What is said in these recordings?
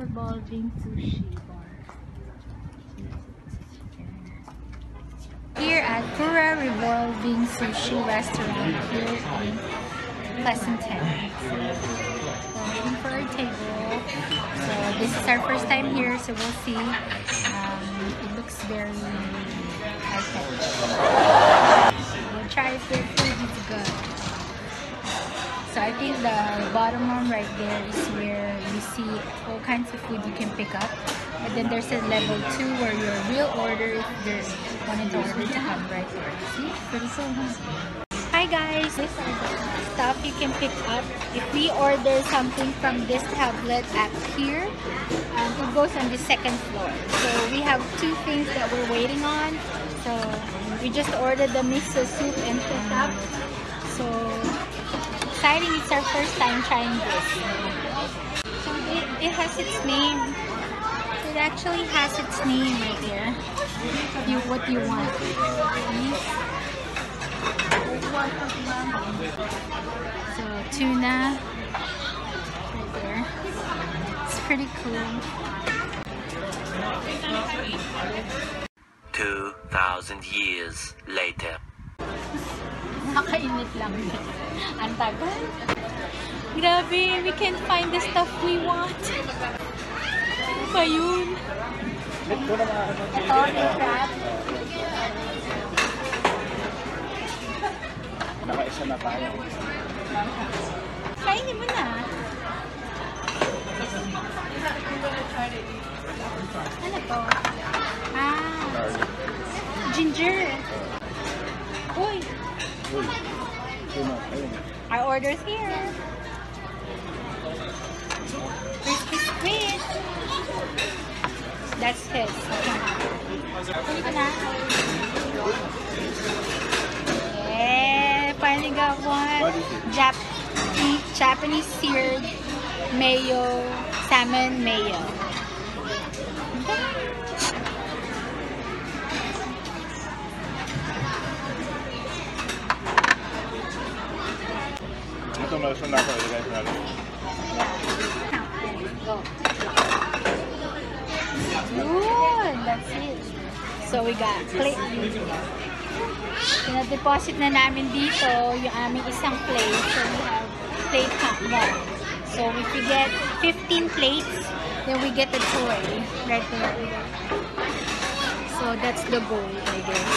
Revolving Sushi Bar. Here at Kura Revolving Sushi Restaurant here in Pleasanton. So, looking for a table. So, this is our first time here, so we'll see. Um, it looks very eye-catching. We'll try if their food is good. So I think the bottom one right there is where you see all kinds of food you can pick up. But then there's a level 2 where your real order, there's one in the order to come right there. See? Pretty huh? Hi guys! this stuff you can pick up. If we order something from this tablet app here, um, it goes on the second floor. So we have two things that we're waiting on. So we just ordered the miso soup and picked up. So exciting. It's our first time trying this. So it, it has its name. It actually has its name right here. You, what you want? Beef. So tuna right there. It's pretty cool. 2,000 years later. Nakainit lang. Ang tagal. Grabe, we can't find the stuff we want. Ano ba yun? Ito, yung crab. Na tayo. Kainin mo na. Ano to? Ah, ginger. Uy, our order's here. Crispy squid. That's his finally got one. Jap Japanese seared mayo, salmon mayo. Ito mo gusto na. Good, that's it. So we got plate. Pina-deposit na namin dito yung aming isang plate. So we have plate count more. So if we get 15 plates, then we get a toy right there. So that's the goal, I guess.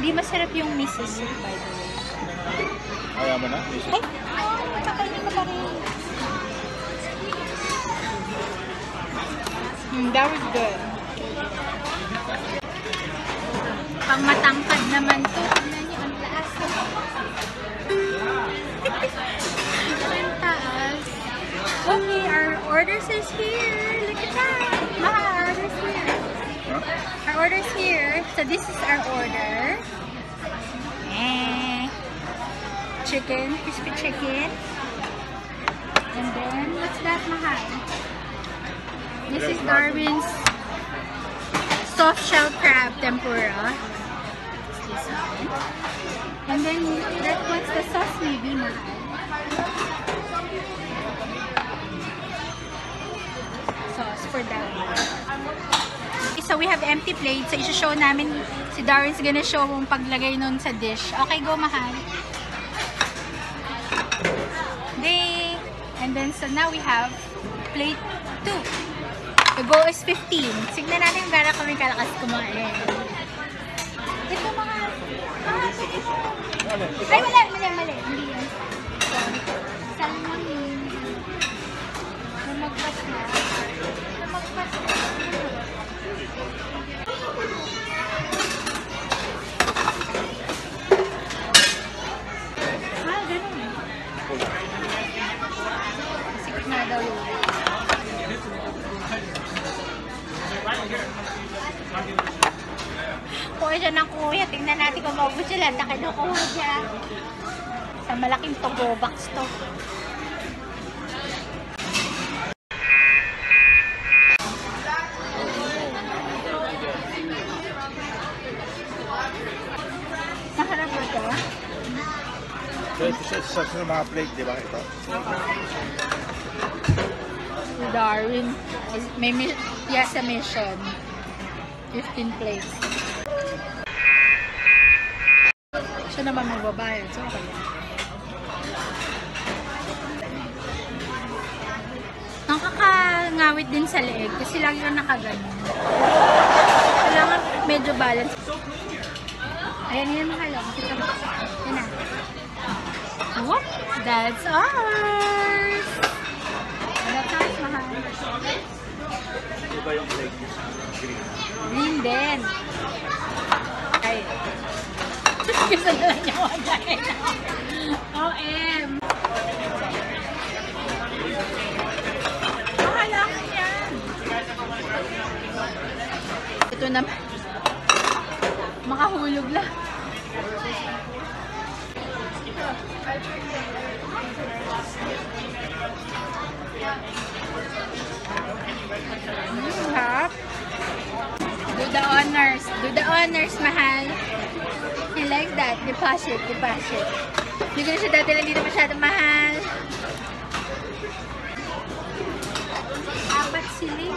Hindi masarap yung soup, by the way. Kaya mo na? Miso. Ay! Hmm, that was good. Pang matangkad naman to. Tignan ang taas. ang. Okay, our orders is here. Look at that. Maha, our orders here. Our order's here. So this is our order. Eh. Chicken, crispy chicken. And then, what's that, Mahal? This is Darwin's soft shell crab tempura. And then, that what's the sauce maybe, Mahal? Sauce for one. So we have empty plates. So isi-show namin, si Darwin's gonna show yung paglagay nun sa dish. Okay, go mahal. Ding! And then, so now we have plate 2. The goal is 15. Signan natin kung gano'n kami kalakas kumain. Ito siya. Ay, wala, siya ng kuya. Tingnan natin kung maubos sila. Nakinukuha niya. Sa malaking togo box to. Nakarap mo ito? So, sa sasas ng mga plate, di ba ito? Darwin, may yes, a mission. 15 plates. Siya naman magbabayad. So, okay. Nakakangawit din sa leeg kasi lagi ka nakaganon. Kailangan medyo balance. Ayan yan, mahal. oh. Kita mo. Yan na. Whoop! That's ours! That's ours, mahal. Di ba yung plate? Green. Green din. Ay. Na lang niya ka yan. Ito naman. Makahulog lang. Mm, harap. Do the honors. Do the honors, mahal. Like that. Deposit, deposit. Hindi ko na siya dati lang dito masyado mahal. Apat sila eh.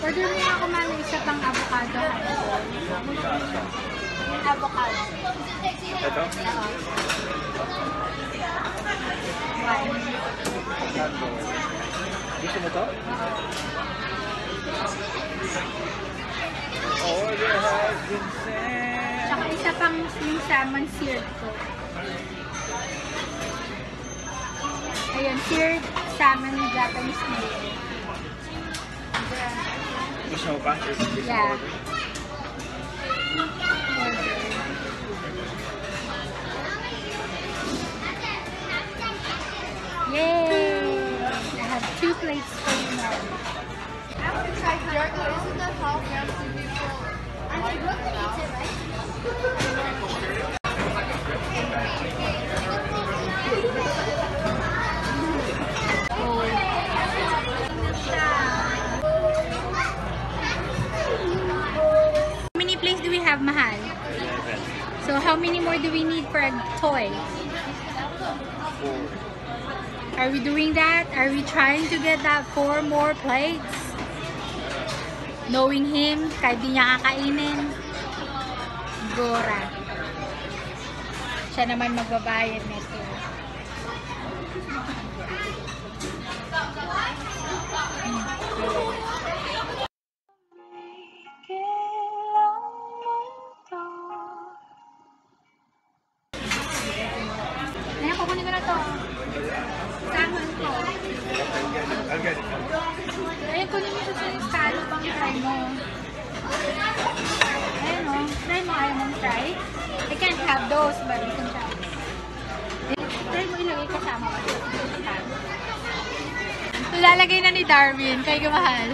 Order nga ako ng isa pang avocado. Avocado. Ito? Oo. Mango. Gusto mo to? Order has been sent. Tsaka isa pang yung salmon seared ko. Ayun, seared salmon Japanese meal. Gusto mo pa? Yeah. Many more do we need for a toy? Four. Are we doing that? Are we trying to get that four more plates? Knowing him, kahit di niya kakainin. Gora. Siya naman magbabayad nito. Those, but you can try. Mo ilagay kasama ko. Lalagay na ni Darwin. Kay kamahal.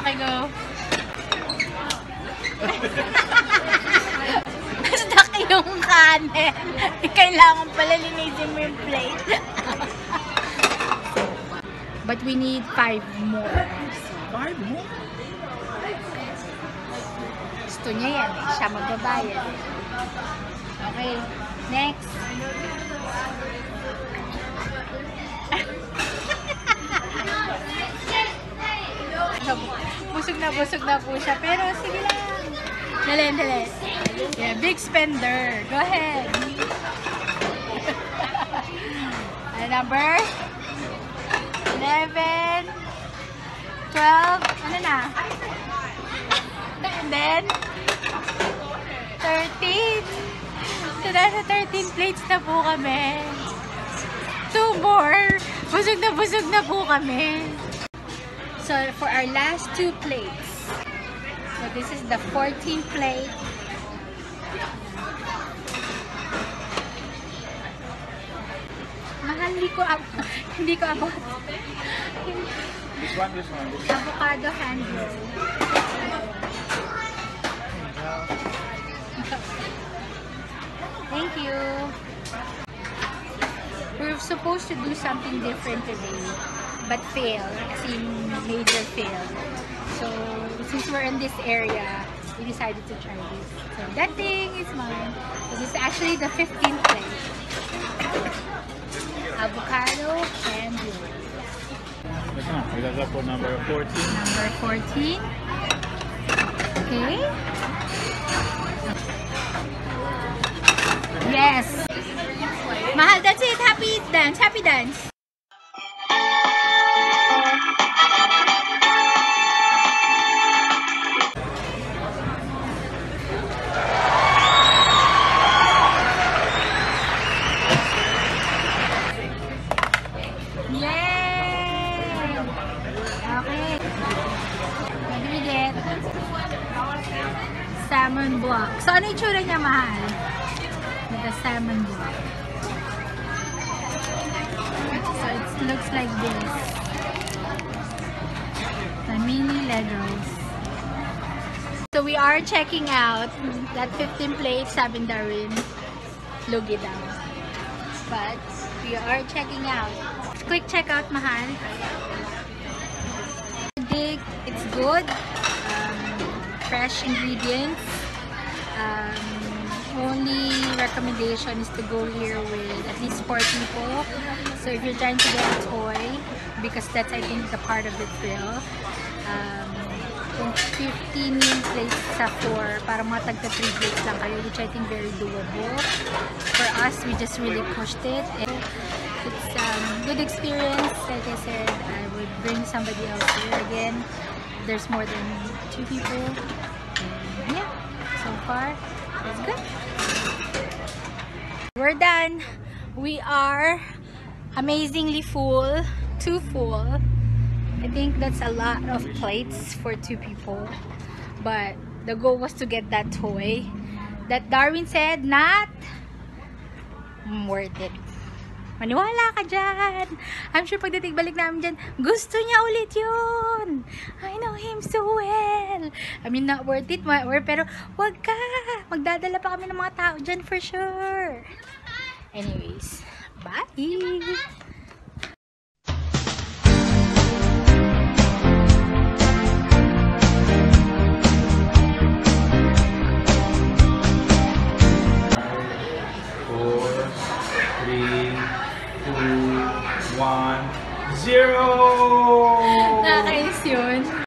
Okay, go. Stuck yung kanin. Kailangan pala linisin mo yung plate. But we need five more. Five more? Gusto niya yan eh. Siya magbabayad. Okay. Next. busog na busog na po siya. Pero sige lang. Dali, dali. Yeah, big spender. Go ahead. Ano number? 11, 12, ano na? And then, 13. So, nasa 13 plates na po kami. Two more. Busog na busog na po kami. So, for our last two plates. So, this is the 14th plate. Mahal, hindi ko ab hindi ko abot. This one, this one. Avocado hand roll. Thank you. We're supposed to do something different today, but fail, as in major fail. So, since we're in this area, we decided to try this. So that thing is mine. So this is actually the 15th plate. Avocado and blueberry. Ito na, ilagay po number 14. Number 14. Okay. Yes. Mahal, that's it. Happy dance. Happy dance. Salmon block. So, ano yung tsura niya, mahal? The salmon block. So, it looks like this. The mini Legos. So, we are checking out that 15 plate Sabin Darwin. Lugi daw. But, we are checking out. Click checkout, mahal. Dig, it's good. Um, fresh ingredients. Um, only recommendation is to go here with at least four people. So if you're trying to get a toy, because that's I think the part of the thrill. Um, kung 15 yung plates sa 4, para mga tagka 3 plates lang kayo, which I think very doable. For us, we just really pushed it. And it's um, good experience. Like I said, I would bring somebody else here again. There's more than two people. And yeah, so far, it's good. We're done. We are amazingly full. Too full. I think that's a lot of plates for two people. But the goal was to get that toy that Darwin said not worth it. Maniwala ka dyan. I'm sure pagdating balik namin dyan, gusto niya ulit yun. I know him so well. I mean, not worth it, or- pero wag ka. Magdadala pa kami ng mga tao dyan for sure. Anyways, bye! zero.